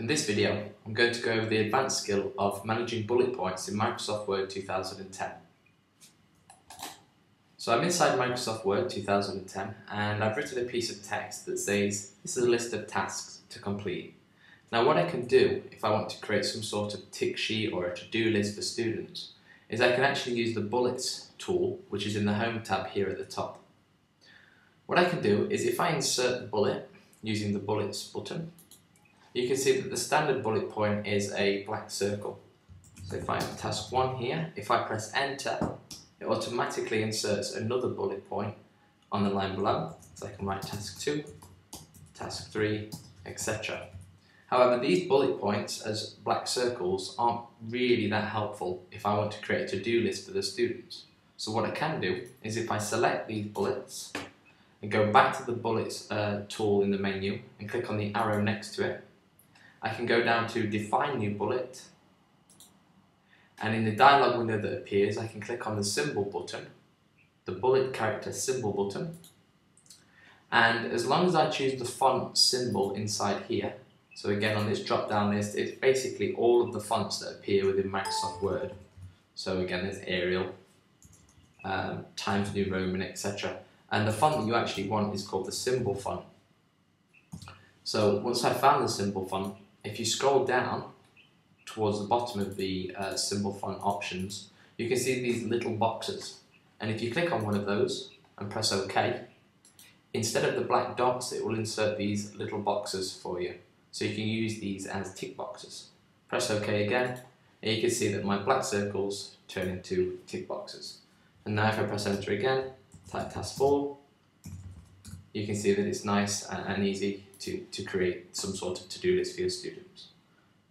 In this video, I'm going to go over the advanced skill of managing bullet points in Microsoft Word 2010. So I'm inside Microsoft Word 2010 and I've written a piece of text that says this is a list of tasks to complete. Now what I can do if I want to create some sort of tick sheet or a to-do list for students is I can actually use the bullets tool which is in the home tab here at the top. What I can do is if I insert the bullet using the bullets button you can see that the standard bullet point is a black circle. So if I have task 1 here, if I press enter, it automatically inserts another bullet point on the line below. So I can write task 2, task 3, etc. However, these bullet points as black circles aren't really that helpful if I want to create a to-do list for the students. So what I can do is if I select these bullets and go back to the bullets uh, tool in the menu and click on the arrow next to it, I can go down to define new bullet. And in the dialog window that appears I can click on the symbol button, the bullet character symbol button. And as long as I choose the font symbol inside here so again on this drop down list it's basically all of the fonts that appear within Microsoft Word. So again there's Arial, um, Times New Roman etc and the font that you actually want is called the symbol font. So once I've found the symbol font if you scroll down towards the bottom of the uh, symbol font options, you can see these little boxes. And if you click on one of those and press OK, instead of the black dots, it will insert these little boxes for you. So you can use these as tick boxes. Press OK again, and you can see that my black circles turn into tick boxes. And now if I press enter again, type task 4, you can see that it's nice and easy to, to create some sort of to-do list for your students.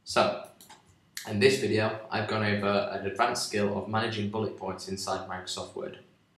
So, in this video, I've gone over an advanced skill of managing bullet points inside Microsoft Word.